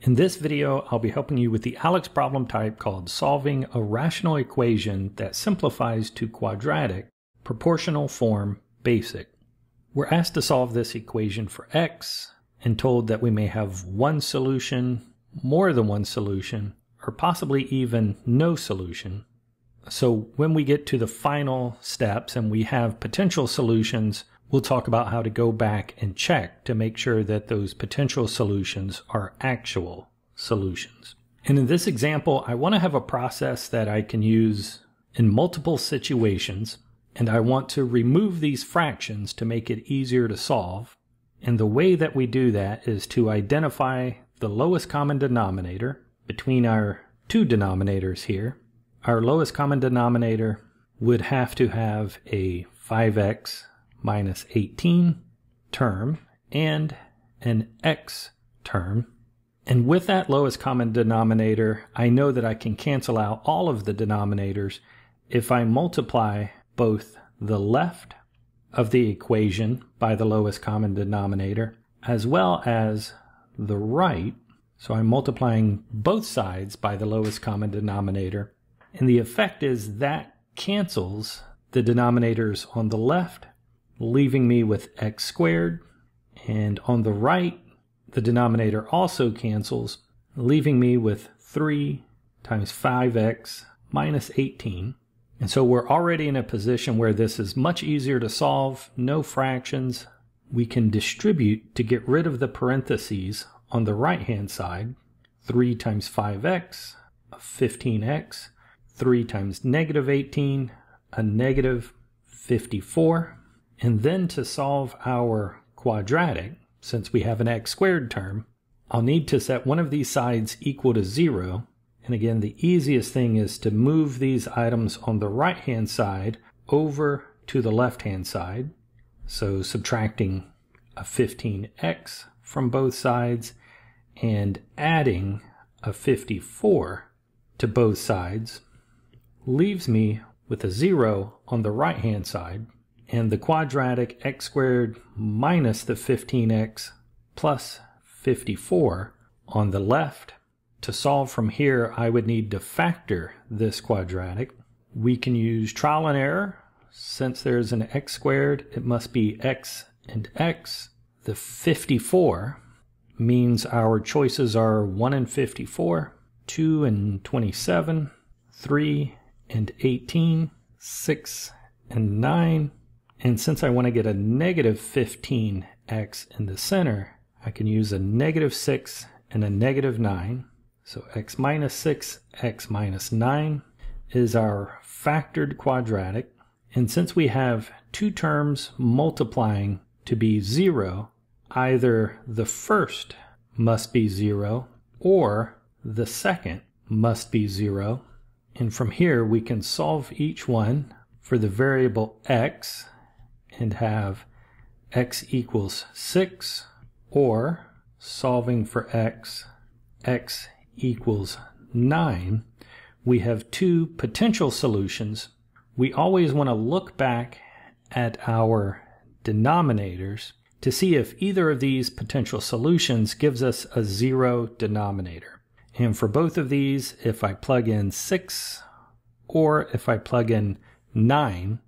In this video, I'll be helping you with the ALEKS problem type called solving a rational equation that simplifies to quadratic, proportional form basic. We're asked to solve this equation for x and told that we may have one solution, more than one solution, or possibly even no solution. So when we get to the final steps and we have potential solutions, we'll talk about how to go back and check to make sure that those potential solutions are actual solutions. And in this example, I want to have a process that I can use in multiple situations, and I want to remove these fractions to make it easier to solve. And the way that we do that is to identify the lowest common denominator between our two denominators here. Our lowest common denominator would have to have a 5x minus 18 term and an x term. And with that lowest common denominator, I know that I can cancel out all of the denominators if I multiply both the left of the equation by the lowest common denominator as well as the right. So I'm multiplying both sides by the lowest common denominator. And the effect is that cancels the denominators on the left leaving me with x squared. And on the right, the denominator also cancels, leaving me with 3 times 5x minus 18. And so we're already in a position where this is much easier to solve, no fractions. We can distribute to get rid of the parentheses on the right-hand side. 3 times 5x, 15x, 3 times negative 18, a negative 54. And then to solve our quadratic, since we have an x squared term, I'll need to set one of these sides equal to zero. And again, the easiest thing is to move these items on the right-hand side over to the left-hand side. So subtracting a 15x from both sides and adding a 54 to both sides leaves me with a zero on the right-hand side and the quadratic x squared minus the 15x plus 54 on the left. To solve from here, I would need to factor this quadratic. We can use trial and error. Since there's an x squared, it must be x and x. The 54 means our choices are 1 and 54, 2 and 27, 3 and 18, 6 and 9, and since I want to get a negative 15x in the center, I can use a negative 6 and a negative 9. So x minus 6, x minus 9 is our factored quadratic. And since we have two terms multiplying to be 0, either the first must be 0 or the second must be 0. And from here we can solve each one for the variable x and have x equals 6 or solving for x, x equals 9, we have two potential solutions. We always want to look back at our denominators to see if either of these potential solutions gives us a zero denominator. And for both of these, if I plug in 6 or if I plug in 9,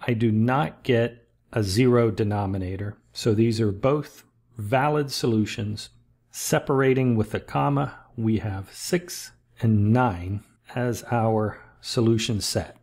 I do not get a zero denominator. So these are both valid solutions. Separating with a comma, we have 6 and 9 as our solution set.